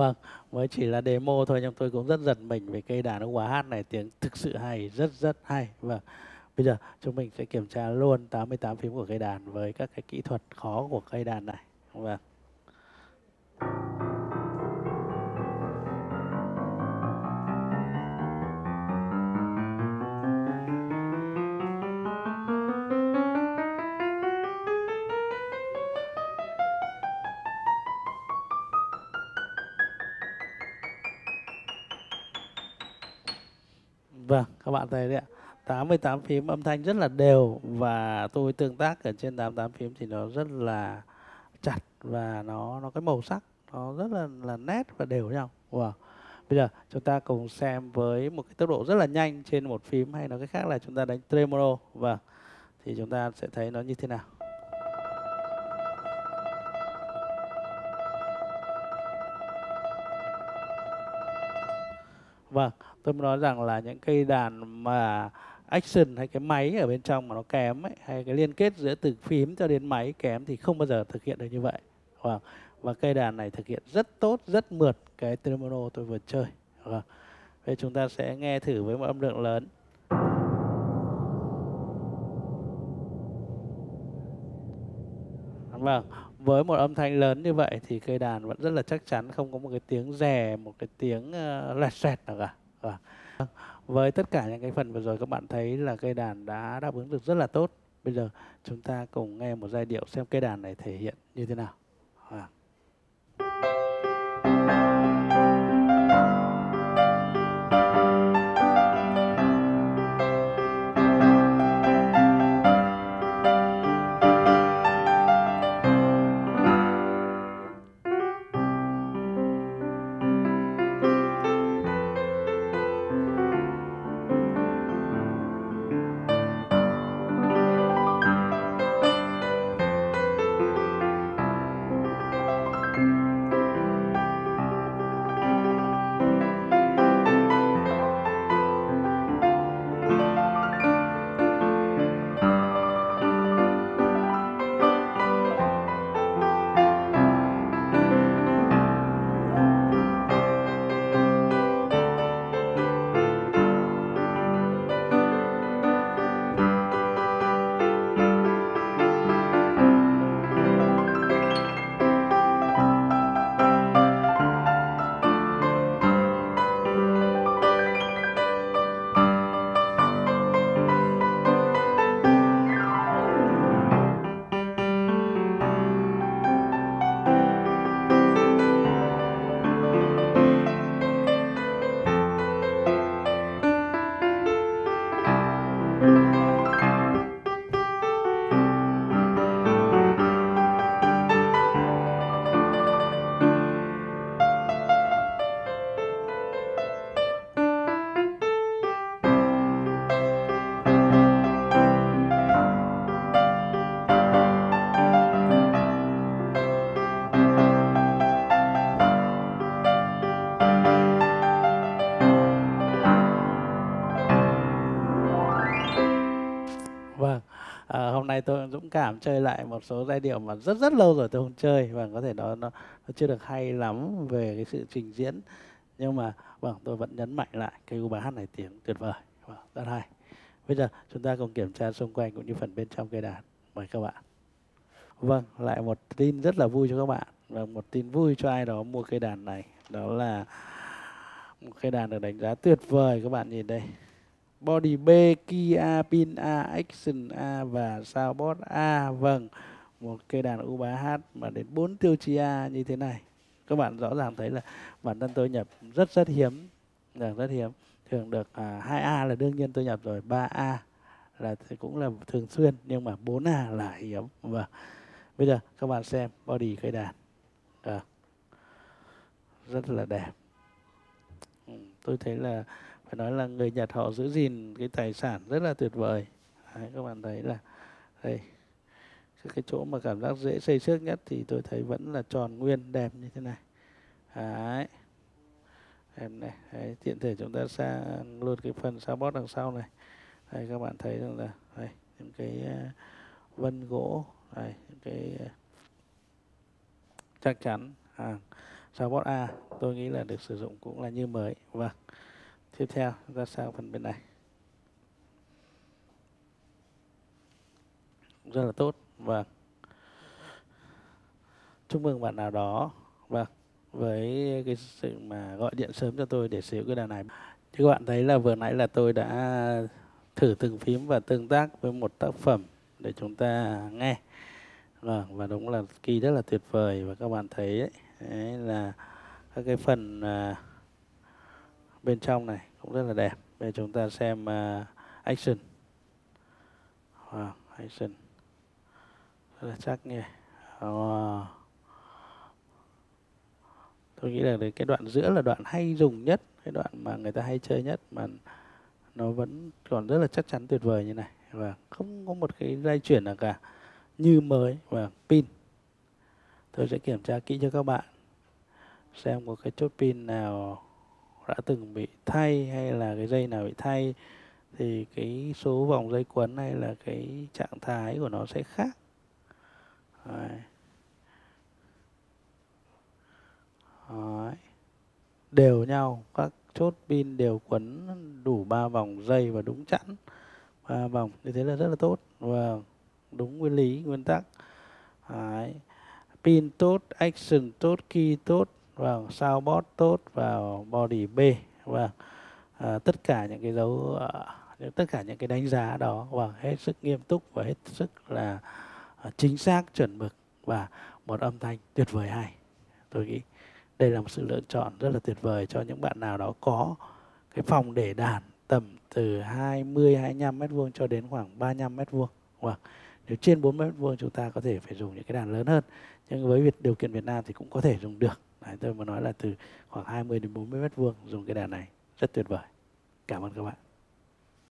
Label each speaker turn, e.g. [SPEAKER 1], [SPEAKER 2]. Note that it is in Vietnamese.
[SPEAKER 1] Vâng, mới chỉ là demo thôi nhưng tôi cũng rất giật mình về cây đàn ông hát này tiếng thực sự hay, rất rất hay. Vâng. Bây giờ chúng mình sẽ kiểm tra luôn 88 phím của cây đàn với các cái kỹ thuật khó của cây đàn này. Vâng. Vâng, các bạn thấy đấy ạ. 88 phím âm thanh rất là đều và tôi tương tác ở trên 88 phím thì nó rất là chặt và nó nó cái màu sắc nó rất là là nét và đều nhau. Wow. Bây giờ chúng ta cùng xem với một cái tốc độ rất là nhanh trên một phím hay nói cách khác là chúng ta đánh tremolo. Vâng. Thì chúng ta sẽ thấy nó như thế nào. Vâng, tôi muốn nói rằng là những cây đàn mà action hay cái máy ở bên trong mà nó kém ấy, hay cái liên kết giữa từ phím cho đến máy kém thì không bao giờ thực hiện được như vậy. Vâng. Và cây đàn này thực hiện rất tốt, rất mượt cái tremolo tôi vừa chơi. Vâng. vậy chúng ta sẽ nghe thử với một âm lượng lớn. Vâng, với một âm thanh lớn như vậy thì cây đàn vẫn rất là chắc chắn, không có một cái tiếng rè, một cái tiếng uh, lẹt xẹt nào cả. Vâng. Với tất cả những cái phần vừa rồi các bạn thấy là cây đàn đã đáp ứng được rất là tốt. Bây giờ chúng ta cùng nghe một giai điệu xem cây đàn này thể hiện như thế nào. Dũng cảm chơi lại một số giai điệu mà rất rất lâu rồi tôi không chơi. Và có thể đó nó nó chưa được hay lắm về cái sự trình diễn. Nhưng mà vâng tôi vẫn nhấn mạnh lại cái bài hát này tiếng tuyệt vời. Vâng, rất hay. Bây giờ chúng ta cùng kiểm tra xung quanh cũng như phần bên trong cây đàn. Mời các bạn. Vâng lại một tin rất là vui cho các bạn. Và một tin vui cho ai đó mua cây đàn này. Đó là một cây đàn được đánh giá tuyệt vời. Các bạn nhìn đây body B, Kia, pin A, Action A và Soundboard A. Vâng, một cây đàn U3H mà đến 4 tiêu chí A như thế này. Các bạn rõ ràng thấy là bản thân tôi nhập rất rất hiếm, rất rất hiếm. Thường được à, 2A là đương nhiên tôi nhập rồi, 3A là cũng là thường xuyên nhưng mà 4A là hiếm. Vâng. Bây giờ các bạn xem body cây đàn. À, rất là đẹp. Ừ, tôi thấy là phải nói là người Nhật họ giữ gìn cái tài sản rất là tuyệt vời Đấy, các bạn thấy là đây cái chỗ mà cảm giác dễ xây xước nhất thì tôi thấy vẫn là tròn nguyên đẹp như thế này Đấy. em này Đấy, tiện thể chúng ta sang luôn cái phần sao bót đằng sau này đây các bạn thấy rằng là đây những cái uh, vân gỗ đây những cái uh, chắc chắn hàng bót A tôi nghĩ là được sử dụng cũng là như mới. Vâng. Tiếp theo chúng ta sang phần bên này. Rất là tốt. Vâng. Chúc mừng bạn nào đó. Vâng. Với cái sự mà gọi điện sớm cho tôi để sử dụng cái đàn này. Thì các bạn thấy là vừa nãy là tôi đã thử từng phím và tương tác với một tác phẩm để chúng ta nghe. Vâng, và đúng là kỳ rất là tuyệt vời và các bạn thấy ấy, ấy là các cái phần à, bên trong này cũng rất là đẹp. Bây giờ chúng ta xem uh, action. Wow, action. Rất là chắc nhỉ. Wow. Tôi nghĩ là cái đoạn giữa là đoạn hay dùng nhất, cái đoạn mà người ta hay chơi nhất mà nó vẫn còn rất là chắc chắn tuyệt vời như này và không có một cái dây chuyển nào cả như mới và pin tôi sẽ kiểm tra kỹ cho các bạn xem có cái chốt pin nào đã từng bị thay hay là cái dây nào bị thay, thì cái số vòng dây quấn hay là cái trạng thái của nó sẽ khác Đấy. Đấy. đều nhau, các chốt pin đều quấn đủ ba vòng dây và đúng chẵn ba vòng như thế là rất là tốt và đúng nguyên lý, nguyên tắc Đấy. pin tốt, action tốt, key tốt Vâng, và soundboard tốt vào body B và à, tất cả những cái dấu uh, tất cả những cái đánh giá đó và hết sức nghiêm túc và hết sức là uh, chính xác chuẩn mực và một âm thanh tuyệt vời hay tôi nghĩ đây là một sự lựa chọn rất là tuyệt vời cho những bạn nào đó có cái phòng để đàn tầm từ 20 25 mét vuông cho đến khoảng 35 mét vuông. hoặc Nếu trên 4 mét vuông chúng ta có thể phải dùng những cái đàn lớn hơn. Nhưng với việc điều kiện Việt Nam thì cũng có thể dùng được. Đấy, tôi muốn nói là từ khoảng 20 đến 40 mét vuông dùng cái đàn này rất tuyệt vời. Cảm ơn các bạn.